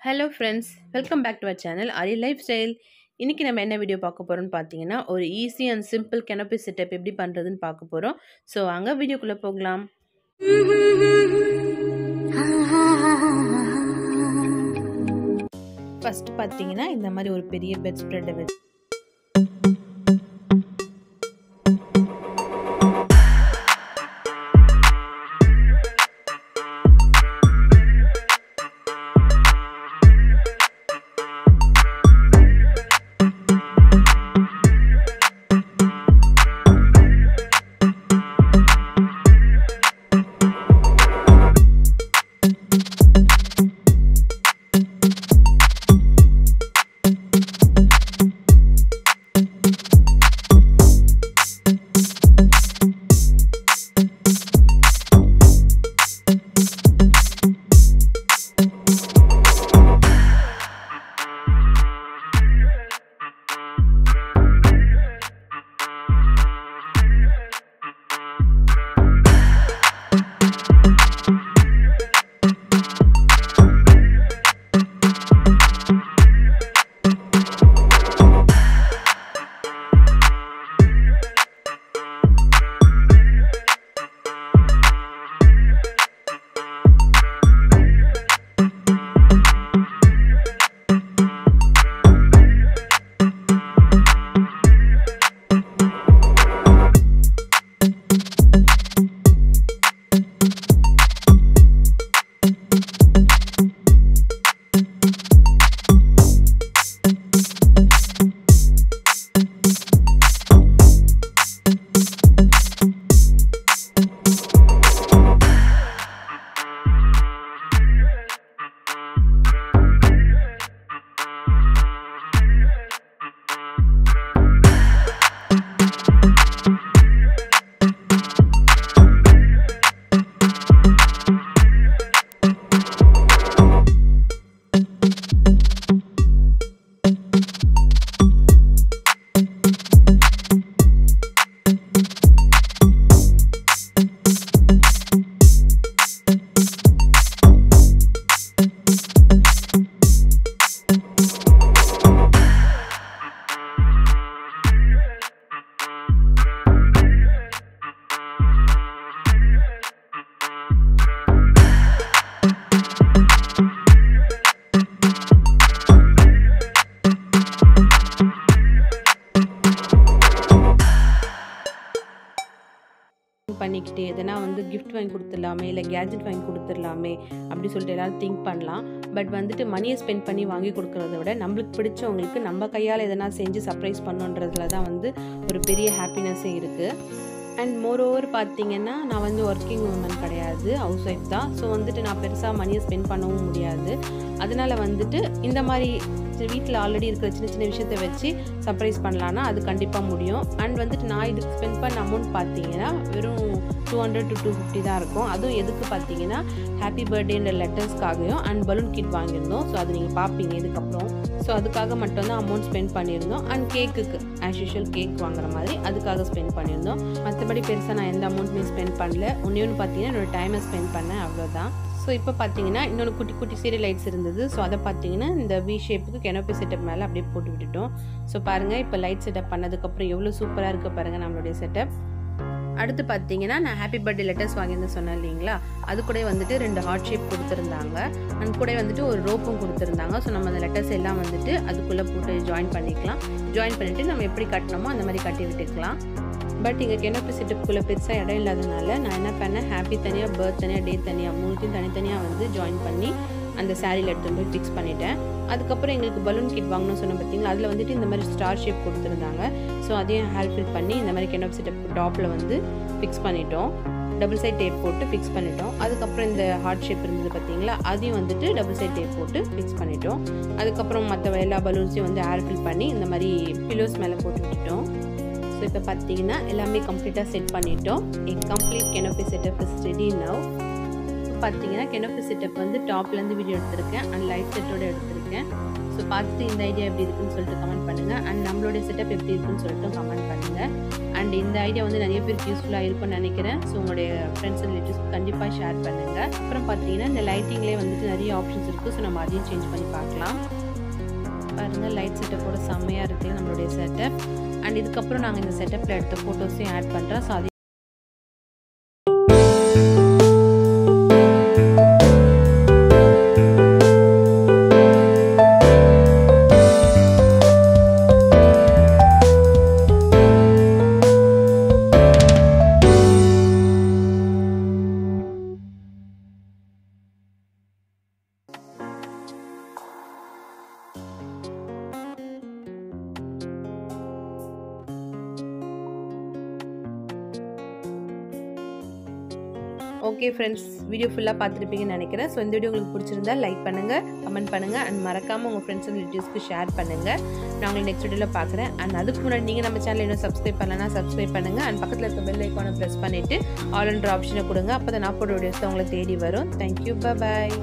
Hello friends welcome back to our channel Ari life style இன்றைக்கி நம்ம என்ன video பார்க்க போகிறோம்னு பார்த்தீங்கன்னா ஒரு easy and simple canopy setup எப்படி பண்ணுறதுன்னு பார்க்க போகிறோம் ஸோ அங்கே வீடியோக்குள்ளே போகலாம். ஃபஸ்ட்டு பார்த்தீங்கன்னா இந்த மாதிரி ஒரு பெரிய பெட் ஸ்ப்ரெட்டை வச்சு பண்ணிக்கிட்டு எதனா வந்து கிஃப்ட் வாங்கி கொடுத்துடலாமே இல்லை கேஜெட் வாங்கி கொடுத்துடலாமே அப்படி சொல்லிட்டு எல்லோரும் திங்க் பண்ணலாம். பட் வந்துட்டு மணியை ஸ்பெண்ட் பண்ணி வாங்கி கொடுக்குறத விட நம்மளுக்கு பிடிச்சவங்களுக்கு நம்ம கையால் எதனா செஞ்சு சர்ப்ரைஸ் பண்ணுன்றதுல தான் வந்து ஒரு பெரிய ஹாப்பினஸ்ஸே இருக்குது அண்ட் மோர் ஓவர் பார்த்தீங்கன்னா நான் வந்து ஒர்க்கிங் உமன் கிடையாது ஹவுஸ் ஒய்ஃப் தான். ஸோ வந்துட்டு நான் பெருசாக மணியை ஸ்பெண்ட் பண்ணவும் முடியாது. அதனால் வந்துட்டு இந்த மாதிரி வீட்டில் ஆல்ரெடி இருக்கிற சின்ன சின்ன விஷயத்தை வச்சு சர்ப்ரைஸ் பண்ணலான்னா அது கண்டிப்பாக முடியும். அண்ட் வந்துட்டு நான் இதுக்கு ஸ்பெண்ட் பண்ண அமௌண்ட் பார்த்தீங்கன்னா வெறும் two hundred to two fifty தான் இருக்கும். அதுவும் எதுக்கு பார்த்தீங்கன்னா ஹாப்பி பர்த்டேன்ற லெட்டர்ஸ்க்காகவும் அண்ட் பலூன் கிட் வாங்கியிருந்தோம். ஸோ அது நீங்கள் பார்ப்பீங்க இதுக்கப்புறம். ஸோ அதுக்காக மட்டும்தான் அமௌண்ட் ஸ்பெண்ட் பண்ணியிருந்தோம். அண்ட் கேக்குக்கு ஆஸ் யூஷுவல் கேக் வாங்குற மாதிரி அதுக்காக ஸ்பெண்ட் பண்ணியிருந்தோம். மற்றபடி பெருசாக நான் எந்த அமௌண்ட்டுமே ஸ்பெண்ட் பண்ணல. ஒன்றே ஒன்று பார்த்தீங்கன்னா என்னோடய டைமை ஸ்பெண்ட் பண்ணேன் அவ்வளோதான் ஸோ இப்போ பார்த்தீங்கன்னா இன்னொன்று குட்டி குட்டி சீரியல் லைட்ஸ் இருந்தது. ஸோ அதை பார்த்தீங்கன்னா இந்த வி ஷேப்புக்கு கெனோபி செட்டப் மேலே அப்படியே போட்டு விட்டுட்டோம். ஸோ பாருங்கள் இப்போ லைட் செட்டப் பண்ணதுக்கப்புறம் எவ்வளோ சூப்பராக இருக்குது பாருங்கள் நம்மளுடைய செட்டப் அடுத்து பார்த்தீங்கன்னா நான் ஹாப்பி பர்த்டே லெட்டர்ஸ் வாங்கியிருந்தேன் சொன்னேன் இல்லைங்களா? அது கூட வந்துட்டு ரெண்டு ஹார்ட் ஷேப் கொடுத்துருந்தாங்க. அண்ட் கூட வந்துட்டு ஒரு ரோப்பும் கொடுத்துருந்தாங்க. ஸோ நம்ம அந்த லெட்டர்ஸ் எல்லாம் வந்துட்டு அதுக்குள்ளே போட்டு ஜாயின் பண்ணிக்கலாம். ஜாயின் பண்ணிவிட்டு நம்ம எப்படி கட்டணுமோ அந்த மாதிரி கட்டி விட்டுக்கலாம். பட் இங்கே கிணப்பு செட்டப்புக்குள்ளே பெருசாக இடம் இல்லாதனால நான் என்ன பண்ணேன்? ஹாப்பி தனியாக பர்த் தனியாக டே தனியாக மூணுத்தையும் தனித்தனியாக வந்து ஜாயின் பண்ணி அந்த சாரியில் எடுத்துகிட்டு போய் ஃபிக்ஸ் பண்ணிட்டேன். அதுக்கப்புறம் எங்களுக்கு பலூன் கிட் வாங்கணும்னு சொன்னேன் பார்த்தீங்களா அதில் வந்துட்டு இந்த மாதிரி ஸ்டார் ஷேப் கொடுத்துருந்தாங்க. ஸோ அதையும் ஹேர் ஃபில் பண்ணி இந்த மாதிரி கெனப் செட்டப் டாப்பில் வந்து ஃபிக்ஸ் பண்ணிட்டோம். டபுள் சைட் டேப் போட்டு ஃபிக்ஸ் பண்ணிட்டோம். அதுக்கப்புறம் இந்த ஹார்ட் ஷேப் இருந்தது பார்த்தீங்களா அதையும் வந்துட்டு டபுள் சைட் டேப் போட்டு ஃபிக்ஸ் பண்ணிட்டோம். அதுக்கப்புறம் மற்ற எல்லா பலூன்ஸையும் வந்து ஹேர் ஃபில் பண்ணி இந்த மாதிரி பிலோஸ் மேலே போட்டு விட்டுட்டோம். ஸோ இப்போ பார்த்தீங்கன்னா எல்லாமே கம்ப்ளீட்டாக செட் பண்ணிட்டோம். A complete canopy setup is ready now பார்த்தீங்கன்னா கெனப்பி செட்டப் வந்து டாப்லேருந்து வீடியோ எடுத்திருக்கேன். அண்ட் லைட் செட்டோட எடுத்திருக்கேன். ஸோ பார்த்துட்டு இந்த ஐடியா எப்படி இருக்குன்னு சொல்லிட்டு கமெண்ட் பண்ணுங்கள் அண்ட் நம்மளுடைய செட்டப் எப்படி இருக்குன்னு சொல்லிட்டு கமெண்ட் பண்ணுங்கள் அண்ட் இந்த ஐடியா வந்து நிறைய பேருக்கு யூஸ்ஃபுல்லாக இருக்கும்னு நினைக்கிறேன். ஸோ உங்களுடைய ஃப்ரெண்ட்ஸ் அண்ட் ரிலேட்டிவ்ஸ் கண்டிப்பாக ஷேர் பண்ணுங்கள் அப்புறம் பார்த்தீங்கன்னா இந்த லைட்டிங்லேயே வந்துட்டு நிறைய ஆப்ஷன்ஸ் இருக்குது ஸோ நம்ம அதையும் சேஞ்ச் பண்ணி பார்க்கலாம். பாருங்கள் லைட் செட்டப்போட செம்மையாக இருக்குது நம்மளுடைய செட்டப் அண்ட் இதுக்கப்புறம் நாங்கள் இந்த செட்டப்பில் எடுத்த ஃபோட்டோஸையும் ஆட் பண்ணுறோம் ஸோ ஓகே ஃப்ரெண்ட்ஸ் வீடியோ ஃபுல்லாக பார்த்துருப்பீங்கன்னு நினைக்கிறேன். ஸோ இந்த வீடியோ உங்களுக்கு பிடிச்சிருந்தா லைக் பண்ணுங்கள் கமெண்ட் பண்ணுங்கள் அண்ட் மறக்காமல் உங்கள் ஃப்ரெண்ட்ஸ் அண்ட் ரிலேட்டிவ்ஸ்க்கு ஷேர் பண்ணுங்கள் நான் உங்களை நெக்ஸ்ட் வீடியோவில் பார்க்குறேன். அண்ட் அதுக்கு முன்னாடி நீங்கள் நம்ம சேனல் இன்னும் சப்ஸ்கிரைப் பண்ணலன்னா சப்ஸ்கிரைப் பண்ணுங்கள் அண்ட் பக்கத்தில் இருக்க பெல் ஐக்கானை ப்ரெஸ் பண்ணிவிட்டு ஆல் அண்ட் ஆப்ஷனை கொடுங்க. அப்போ தான் நான் போட வீடியோஸ் உங்களை தேடி வரும். Thank you bye